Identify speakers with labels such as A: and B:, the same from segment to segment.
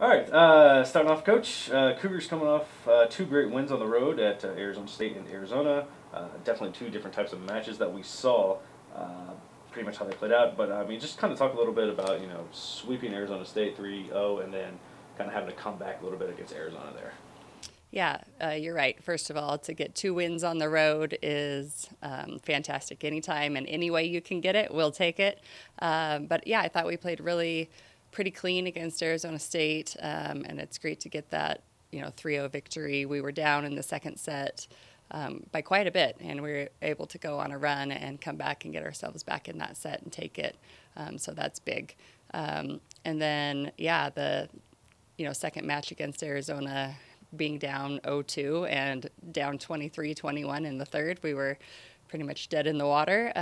A: All right, uh, starting off, Coach. Uh, Cougars coming off uh, two great wins on the road at uh, Arizona State and Arizona. Uh, definitely two different types of matches that we saw. Uh, pretty much how they played out, but I mean, just kind of talk a little bit about you know sweeping Arizona State 3-0 and then kind of having to come back a little bit against Arizona there.
B: Yeah, you're right. First of all, to get two wins on the road is um, fantastic. Anytime and any way you can get it, we'll take it. But yeah, I thought we played really pretty clean against Arizona State, um, and it's great to get that you know 3-0 victory. We were down in the second set um, by quite a bit, and we were able to go on a run and come back and get ourselves back in that set and take it. Um, so that's big. Um, and then yeah, the you know second match against Arizona being down 0-2 and down 23-21 in the third, we were pretty much dead in the water.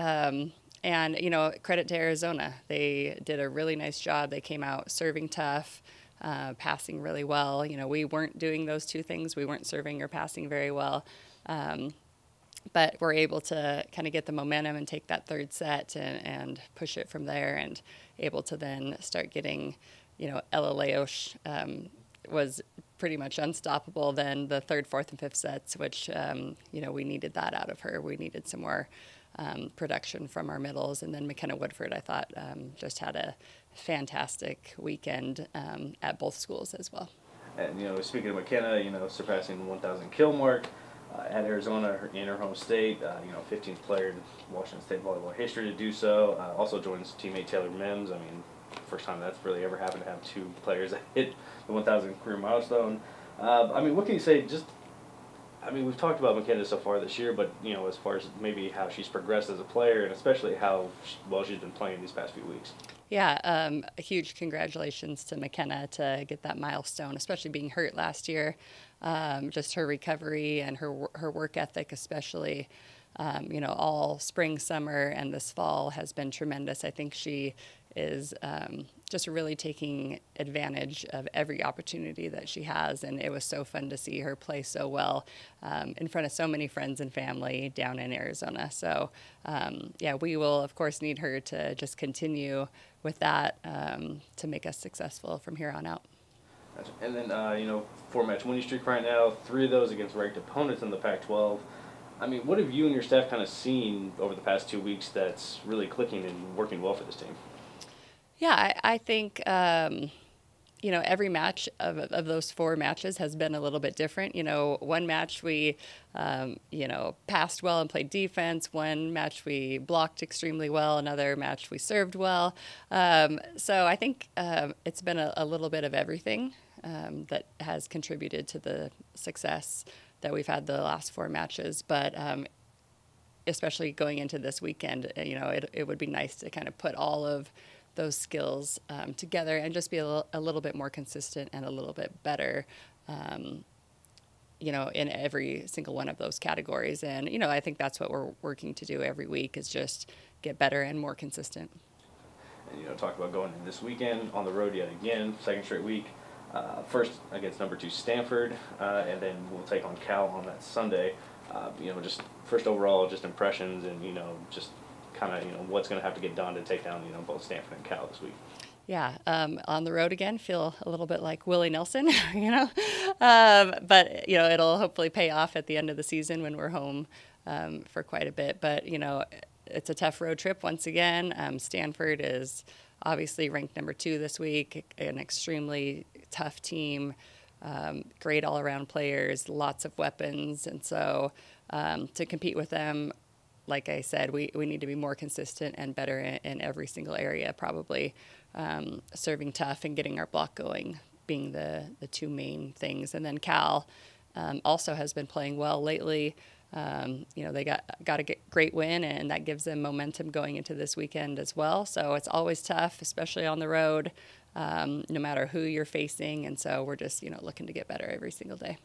B: And, you know, credit to Arizona. They did a really nice job. They came out serving tough, uh, passing really well. You know, we weren't doing those two things. We weren't serving or passing very well. Um, but we're able to kind of get the momentum and take that third set and, and push it from there and able to then start getting, you know, Ella Leosh um, was pretty much unstoppable then the third, fourth, and fifth sets, which, um, you know, we needed that out of her. We needed some more um, production from our middles. And then McKenna Woodford, I thought, um, just had a fantastic weekend um, at both schools as well.
A: And, you know, speaking of McKenna, you know, surpassing the 1,000 kill mark uh, at Arizona in her home state, uh, you know, 15th player in Washington State volleyball history to do so. Uh, also joins teammate Taylor Mims. I mean, first time that's really ever happened to have two players that hit the 1,000 career milestone. Uh, I mean, what can you say just I mean, we've talked about McKenna so far this year, but you know, as far as maybe how she's progressed as a player, and especially how well she's been playing these past few weeks.
B: Yeah, um, a huge congratulations to McKenna to get that milestone, especially being hurt last year. Um, just her recovery and her her work ethic, especially. Um, you know, all spring, summer, and this fall has been tremendous. I think she is um, just really taking advantage of every opportunity that she has. And it was so fun to see her play so well um, in front of so many friends and family down in Arizona. So, um, yeah, we will, of course, need her to just continue with that um, to make us successful from here on out.
A: And then, uh, you know, four match winning streak right now, three of those against ranked opponents in the Pac 12. I mean, what have you and your staff kind of seen over the past two weeks that's really clicking and working well for this team?
B: Yeah, I, I think. Um, you know, every match of, of those four matches has been a little bit different. You know, one match we, um, you know, passed well and played defense. One match we blocked extremely well. Another match we served well. Um, so I think um, it's been a, a, little bit of everything um, that has contributed to the success that we've had the last four matches. But um, especially going into this weekend, you know, it, it would be nice to kind of put all of those skills um, together and just be a little, a little, bit more consistent and a little bit better um, you know in every single one of those categories. And you know i think that's what we're working to do every week is just get better and more consistent.
A: And you know talk about going this weekend on the road yet again second straight week. Uh, first against number two stanford uh, and then we'll take on cal on that sunday. Uh, you know just first overall just impressions and you know just kind of you know what's going to have to get done to take down you know both Stanford and Cal this week.
B: Yeah, um, on the road again, feel a little bit like Willie Nelson, you know, um, but you know it'll hopefully pay off at the end of the season when we're home um, for quite a bit. But you know, it's a tough road trip once again. Um, Stanford is obviously ranked number two this week, an extremely tough team. Um, great all around players, lots of weapons. And so um, to compete with them like I said, we, we need to be more consistent and better in, in every single area, probably um, serving tough and getting our block going being the, the two main things. And then Cal um, also has been playing well lately. Um, you know, they got, got a great win, and that gives them momentum going into this weekend as well. So it's always tough, especially on the road, um, no matter who you're facing. And so we're just, you know, looking to get better every single day.